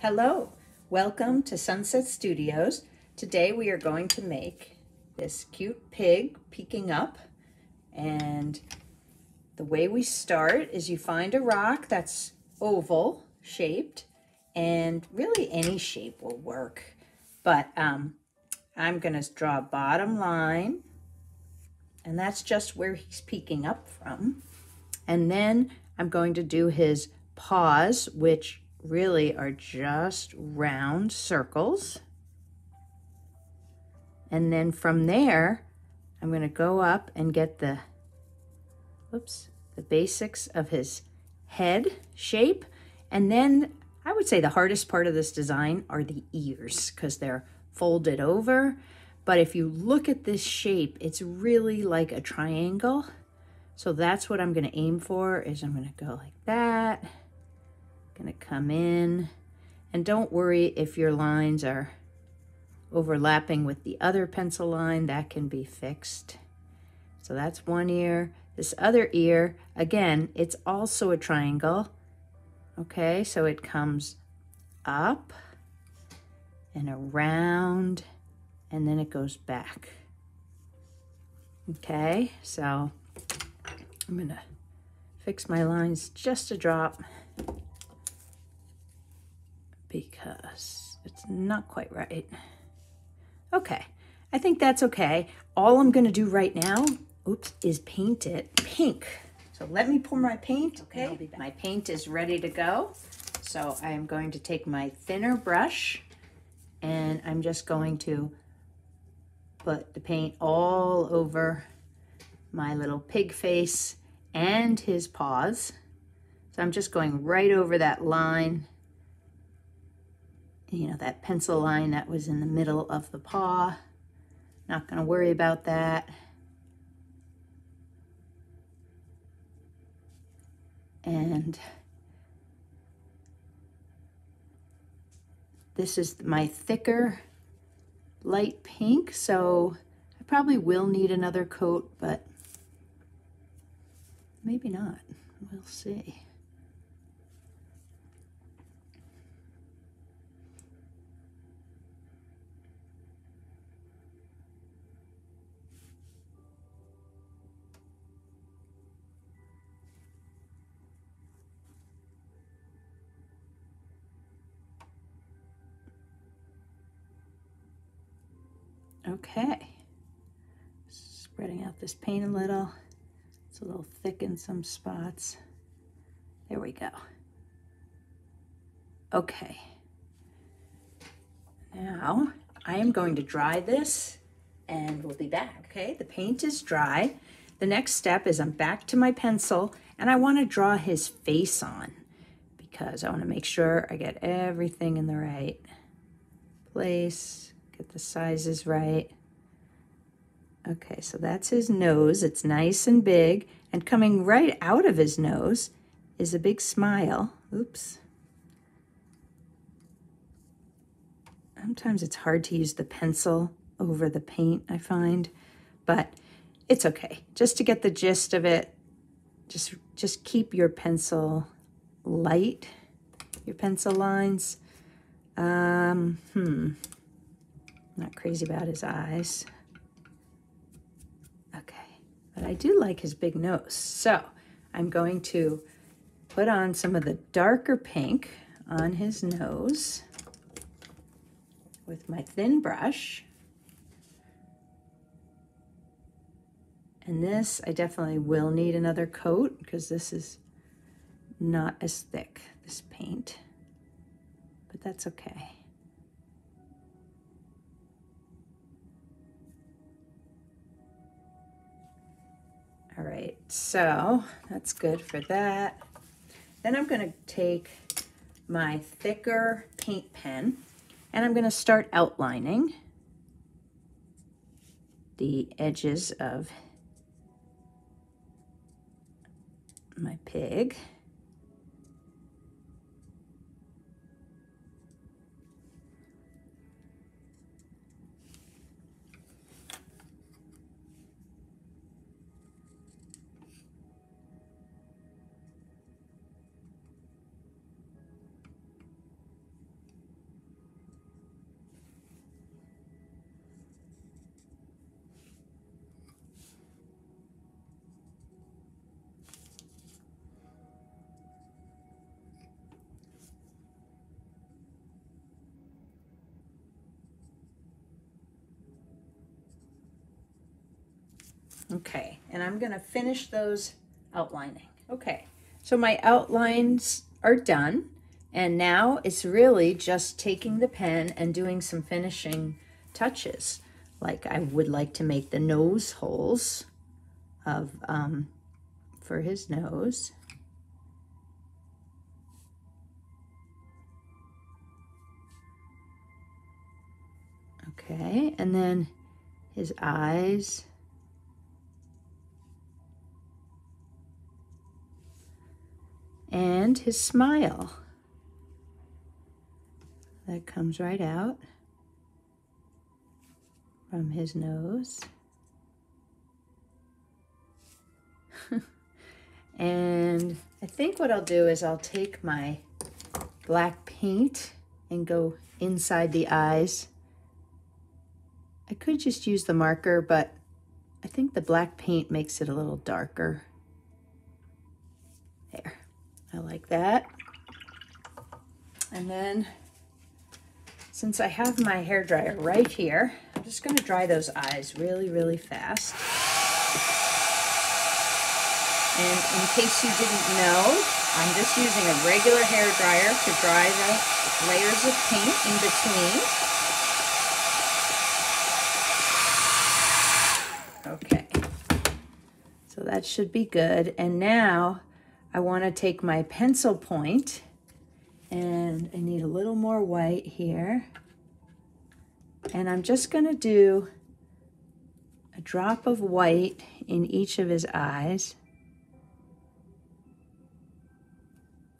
Hello, welcome to Sunset Studios. Today we are going to make this cute pig peeking up and the way we start is you find a rock that's oval shaped and really any shape will work. But um, I'm gonna draw a bottom line and that's just where he's peeking up from. And then I'm going to do his paws, which really are just round circles. And then from there, I'm going to go up and get the, whoops, the basics of his head shape. And then I would say the hardest part of this design are the ears because they're folded over. But if you look at this shape, it's really like a triangle. So that's what I'm gonna aim for is I'm gonna go like that, gonna come in, and don't worry if your lines are overlapping with the other pencil line, that can be fixed. So that's one ear. This other ear, again, it's also a triangle. Okay, so it comes up and around and then it goes back. Okay, so I'm gonna fix my lines just a drop because it's not quite right. Okay, I think that's okay. All I'm gonna do right now, oops, is paint it pink. So let me pour my paint, okay? My paint is ready to go. So I am going to take my thinner brush and I'm just going to put the paint all over my little pig face and his paws. So I'm just going right over that line, you know, that pencil line that was in the middle of the paw. Not going to worry about that. And this is my thicker light pink, so I probably will need another coat, but maybe not. We'll see. Okay. Spreading out this paint a little. It's a little thick in some spots. There we go. Okay. Now I am going to dry this and we'll be back. Okay, the paint is dry. The next step is I'm back to my pencil and I want to draw his face on because I want to make sure I get everything in the right place, get the sizes right. Okay, so that's his nose. It's nice and big. And coming right out of his nose is a big smile. Oops. Sometimes it's hard to use the pencil over the paint, I find, but it's okay. Just to get the gist of it, just, just keep your pencil light, your pencil lines. Um, hmm, not crazy about his eyes. Okay, but I do like his big nose. So I'm going to put on some of the darker pink on his nose with my thin brush. And this, I definitely will need another coat because this is not as thick, this paint, but that's okay. All right, so that's good for that. Then I'm gonna take my thicker paint pen and I'm gonna start outlining the edges of my pig. Okay, and I'm gonna finish those outlining. Okay, so my outlines are done. And now it's really just taking the pen and doing some finishing touches. Like I would like to make the nose holes of um, for his nose. Okay, and then his eyes. And his smile. That comes right out from his nose. and I think what I'll do is I'll take my black paint and go inside the eyes. I could just use the marker, but I think the black paint makes it a little darker. There, I like that. And then since I have my hair dryer right here, I'm just gonna dry those eyes really, really fast. And in case you didn't know, I'm just using a regular hair dryer to dry the layers of paint in between. Okay, so that should be good. And now I wanna take my pencil point and I need a little more white here. And I'm just gonna do a drop of white in each of his eyes.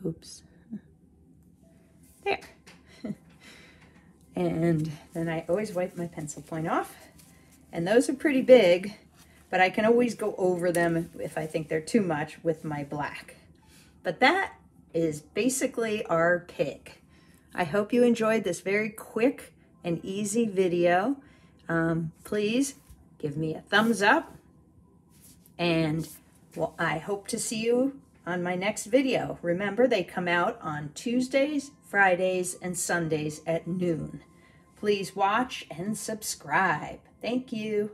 Oops. There. and then I always wipe my pencil point off. And those are pretty big, but I can always go over them if I think they're too much with my black. But that is basically our pick. I hope you enjoyed this very quick and easy video. Um, please give me a thumbs up and well, I hope to see you on my next video. Remember, they come out on Tuesdays, Fridays, and Sundays at noon. Please watch and subscribe. Thank you.